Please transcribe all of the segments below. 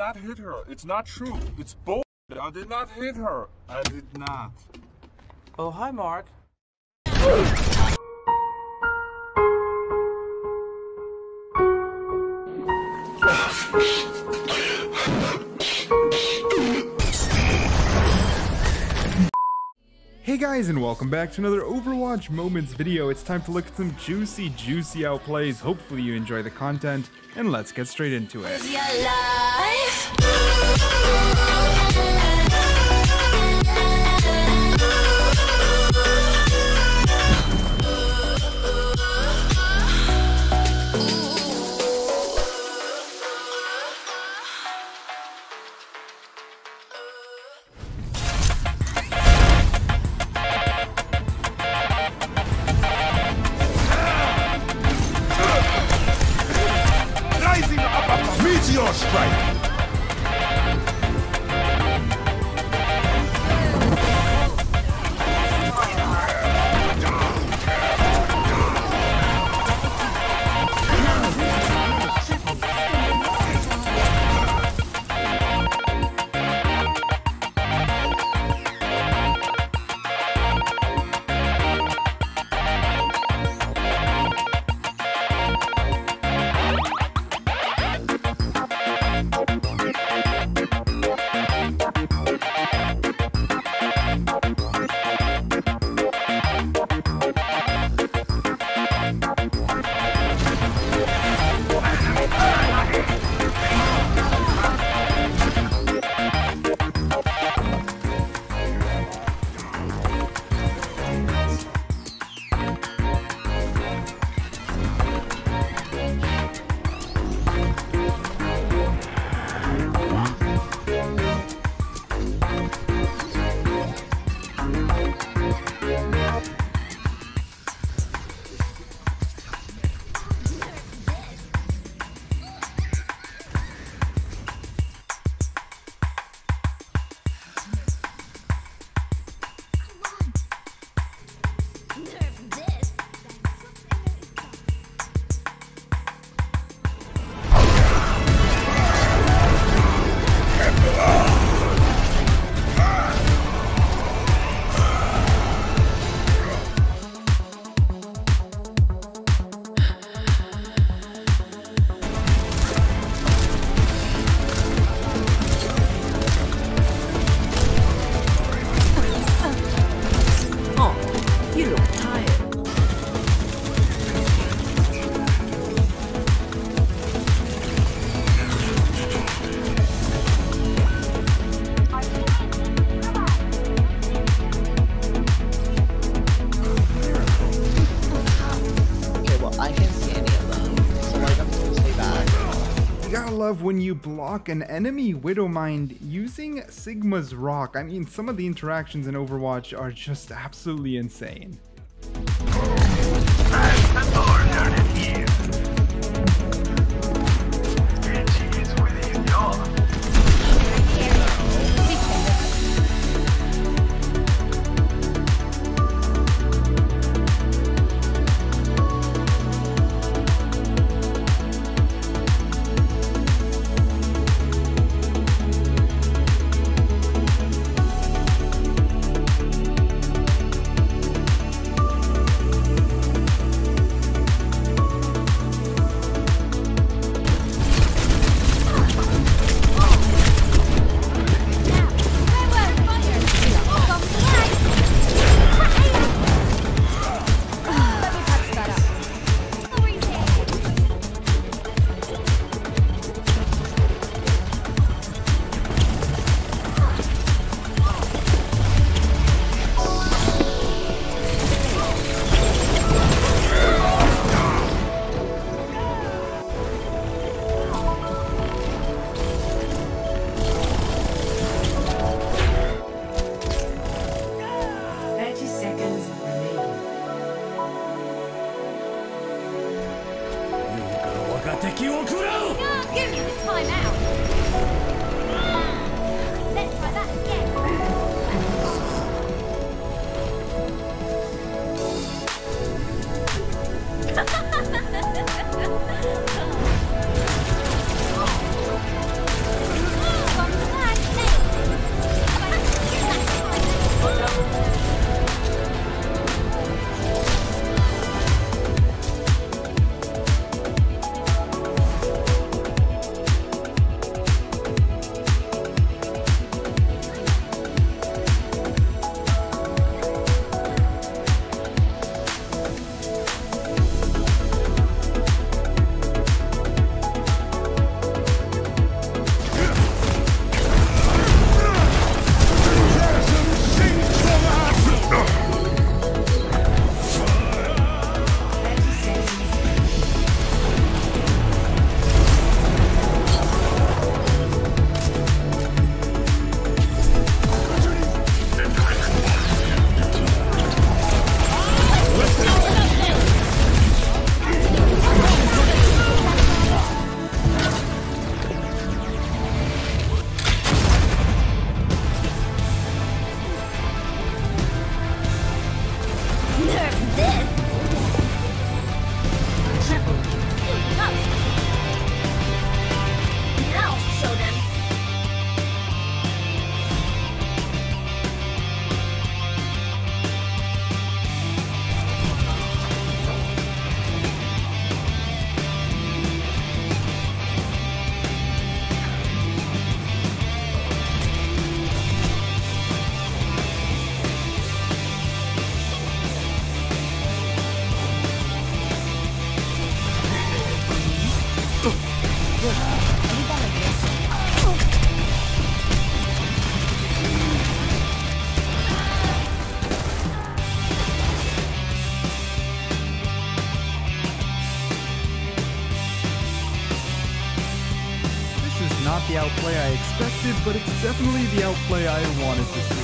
I did not hit her. It's not true. It's bull. I did not hit her. I did not. Oh, hi, Mark. Hey guys and welcome back to another Overwatch Moments video. It's time to look at some juicy, juicy outplays. Hopefully you enjoy the content, and let's get straight into it. When you block an enemy Widowmaker using Sigma's Rock. I mean, some of the interactions in Overwatch are just absolutely insane. Definitely the outplay I wanted to see.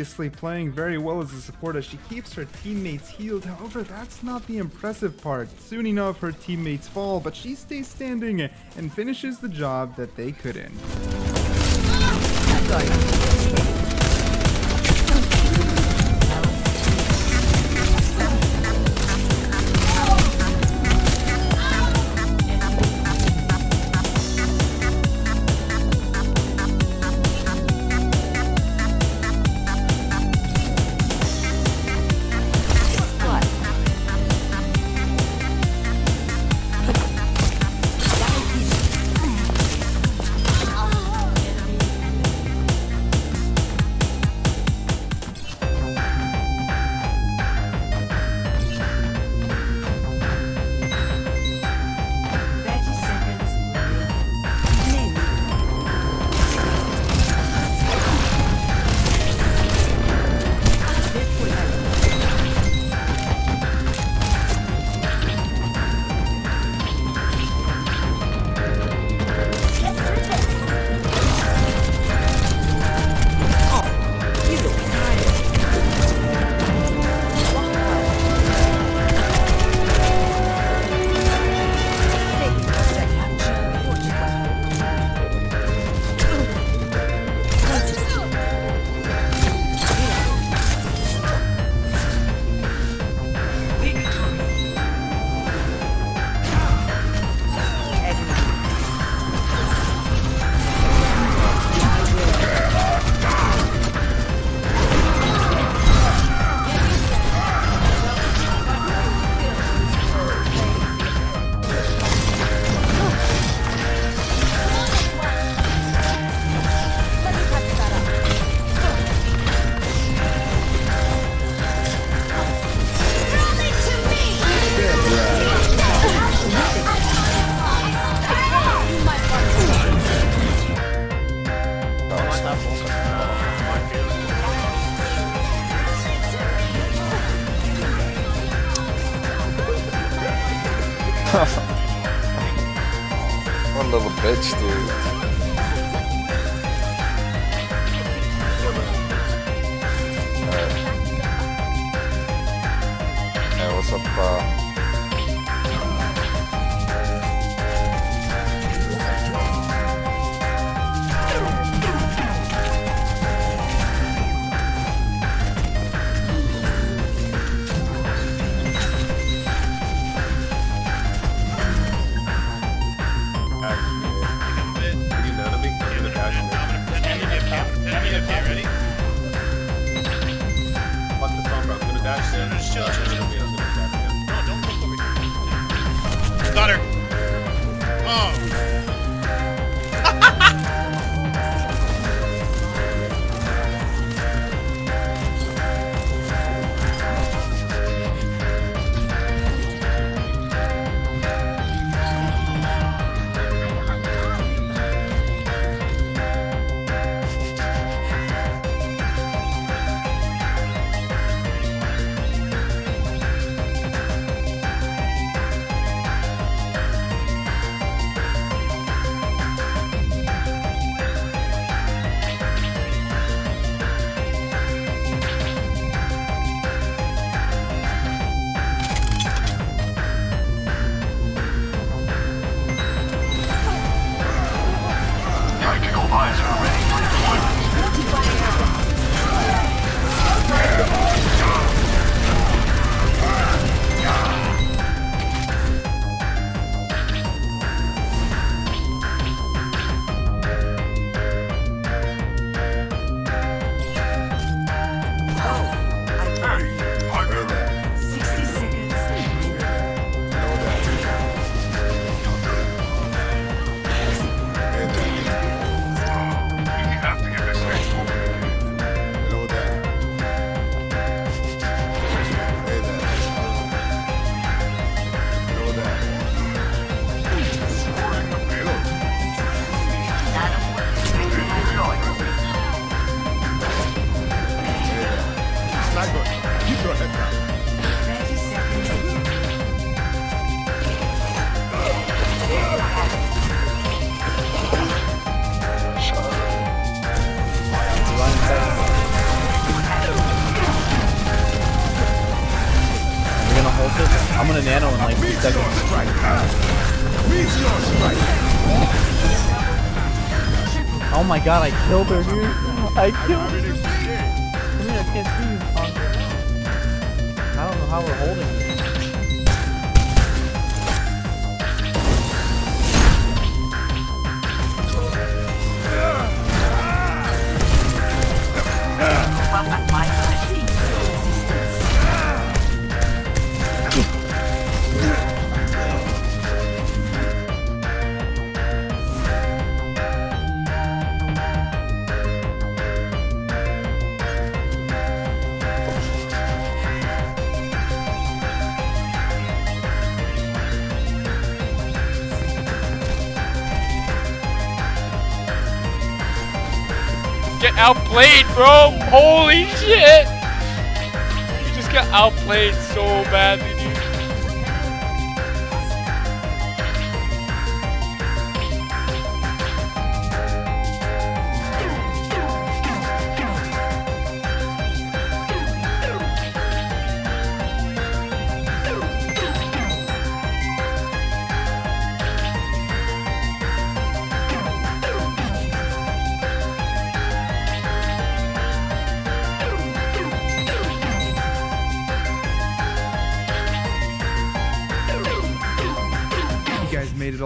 Obviously playing very well as a support as she keeps her teammates healed. However, that's not the impressive part. Soon enough, her teammates fall, but she stays standing and finishes the job that they couldn't. what a little bitch, dude. My god, I killed her, dude. I killed her. I mean, I can't see you. I don't know how we're holding Get outplayed, bro! Holy shit! You just got outplayed so badly,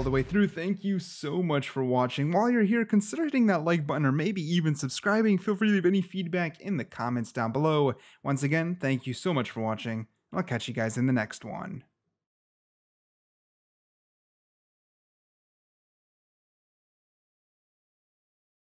all the way through, thank you so much for watching. While you're here, consider hitting that like button or maybe even subscribing. Feel free to leave any feedback in the comments down below. Once again, thank you so much for watching. I'll catch you guys in the next one.